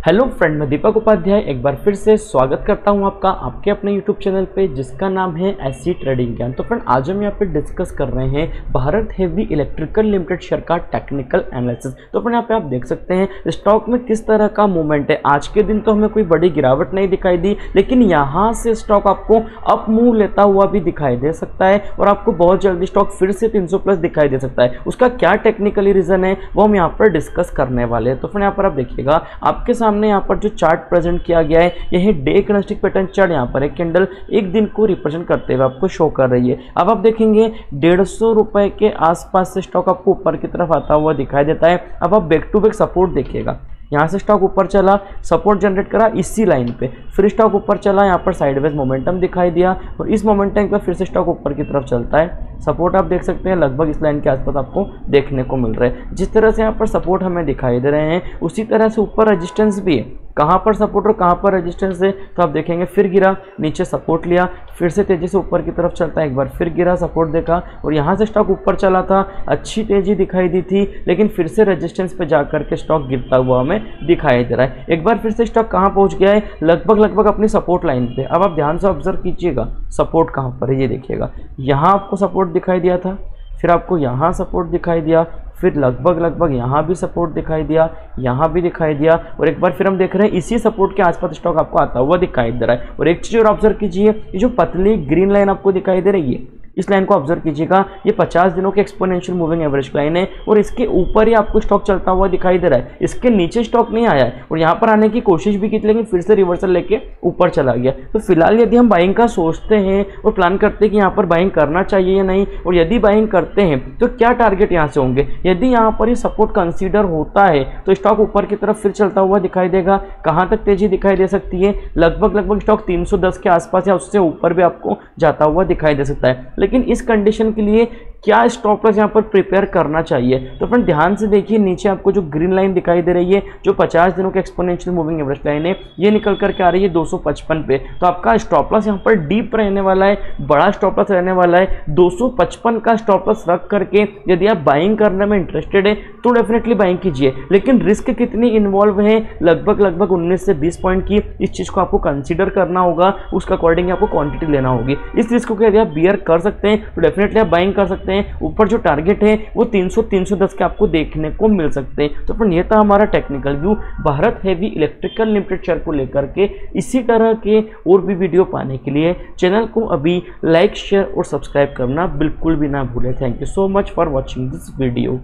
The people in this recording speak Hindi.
हेलो फ्रेंड, मैं दीपक उपाध्याय एक बार फिर से स्वागत करता हूँ आपका, आपके अपने यूट्यूब चैनल पे, जिसका नाम है एस ट्रेडिंग ज्ञान तो फ्रेंड, आज हम यहाँ पे डिस्कस कर रहे हैं Bharat heavy electrical limited share का टेक्निकल एनालिसिस तो फ्रेंड, यहाँ पे आप देख सकते हैं स्टॉक में किस तरह का मूवमेंट है। आज के दिन तो हमें कोई बड़ी गिरावट नहीं दिखाई दी, लेकिन यहाँ से स्टॉक आपको अप मूव लेता हुआ भी दिखाई दे सकता है और आपको बहुत जल्दी स्टॉक फिर से तीन सौ प्लस दिखाई दे सकता है। उसका क्या टेक्निकली रीजन है, वो हम यहाँ पर डिस्कस करने वाले हैं। तो फ्रेंड, यहाँ पर आप देखिएगा, आपके सामने यहाँ पर जो चार्ट प्रेजेंट किया गया है, यह डे कनेस्टिक पैटर्न चार्ट यहाँ पर एक कैंडल एक दिन को रिप्रेजेंट करते हुए आपको शो कर रही है। अब आप देखेंगे, डेढ़ सौ रुपए के आसपास से स्टॉक आपको ऊपर की तरफ़ आता हुआ दिखाई देता है। अब आप बैक टू बैक सपोर्ट देखिएगा। यहाँ से स्टॉक ऊपर चला सपोर्ट जनरेट करा, इसी लाइन पे। फिर स्टॉक ऊपर चला, यहाँ पर साइडवेज मोमेंटम दिखाई दिया और इस मोमेंटम पर फिर से स्टॉक ऊपर की तरफ़ चलता है। सपोर्ट आप देख सकते हैं, लगभग इस लाइन के आसपास आपको देखने को मिल रहा है। जिस तरह से यहाँ पर सपोर्ट हमें दिखाई दे रहे हैं, उसी तरह से ऊपर रजिस्टेंस भी है। कहाँ पर सपोर्ट और कहाँ पर रेजिस्टेंस है तो आप देखेंगे, फिर गिरा, नीचे सपोर्ट लिया, फिर से तेज़ी से ऊपर की तरफ़ चलता है, एक बार फिर गिरा सपोर्ट देखा, और यहाँ से स्टॉक ऊपर चला था, अच्छी तेज़ी दिखाई दी थी, लेकिन फिर से रेजिस्टेंस पे जा करके स्टॉक गिरता हुआ हमें दिखाई दे रहा है। एक बार फिर से स्टॉक कहाँ पहुँच गया है, लगभग लगभग अपनी सपोर्ट लाइन पर अब आप ध्यान से ऑब्ज़र्व कीजिएगा सपोर्ट कहाँ पर है, ये देखिएगा। यहाँ आपको सपोर्ट दिखाई दिया था, फिर आपको यहाँ सपोर्ट दिखाई दिया फिर लगभग लगभग यहाँ भी सपोर्ट दिखाई दिया, यहाँ भी दिखाई दिया और एक बार फिर हम देख रहे हैं इसी सपोर्ट के आसपास स्टॉक आपको आता हुआ दिखाई दे रहा है। और एक चीज़ और ऑब्ज़र्व कीजिए, ये जो पतली ग्रीन लाइन आपको दिखाई दे रही है इस लाइन को ऑब्ज़र्व कीजिएगा। ये 50 दिनों के एक्सपोनेंशियल मूविंग एवरेज लाइन है और इसके ऊपर ही आपको स्टॉक चलता हुआ दिखाई दे रहा है। इसके नीचे स्टॉक नहीं आया है और यहाँ पर आने की कोशिश भी की लेकिन फिर से रिवर्सल लेके ऊपर चला गया। तो फ़िलहाल यदि हम बाइंग का सोचते हैं और प्लान करते हैं कि यहाँ पर बाइंग करना चाहिए या नहीं, और यदि बाइंग करते हैं तो क्या टारगेट यहाँ से होंगे? यदि यहाँ पर ये सपोर्ट कंसिडर होता है तो स्टॉक ऊपर की तरफ़ फिर चलता हुआ दिखाई देगा। कहाँ तक तेज़ी दिखाई दे सकती है? लगभग लगभग स्टॉक 310 के आसपास या उससे ऊपर भी आपको जाता हुआ दिखाई दे सकता है। लेकिन इस कंडीशन के लिए क्या स्टॉप लॉस यहाँ पर प्रिपेयर करना चाहिए? तो फ्रेंड ध्यान से देखिए, नीचे आपको जो ग्रीन लाइन दिखाई दे रही है, जो 50 दिनों के एक्सपोनेंशियल मूविंग एवरेज लाइन है, ये निकल करके आ रही है 255 पे। तो आपका स्टॉप लॉस यहाँ पर डीप रहने वाला है, बड़ा स्टॉप लॉस रहने वाला है। 255 का स्टॉप लॉस रख करके यदि आप बाइंग करने में इंटरेस्टेड है तो डेफिनेटली बाइंग कीजिए। लेकिन रिस्क कितनी इन्वॉल्व है? लगभग लगभग उन्नीस से बीस पॉइंट की इस चीज़ को आपको कंसिडर करना होगा, उसके अकॉर्डिंग आपको क्वांटिटी लेना होगी। इस रिस्क को यदि आप बियर कर सकते हैं तो डेफिनेटली आप बाइंग कर सकते हैं। ऊपर जो टारगेट है, वो 300 310 के आपको देखने को मिल सकते हैं। तो फ्रेंड ये था हमारा technical view Bharat heavy electrical limited share को लेकर के इसी तरह के और भी वीडियो पाने के लिए चैनल को अभी लाइक शेयर और सब्सक्राइब करना बिल्कुल भी ना भूलें। Thank you so much for watching this video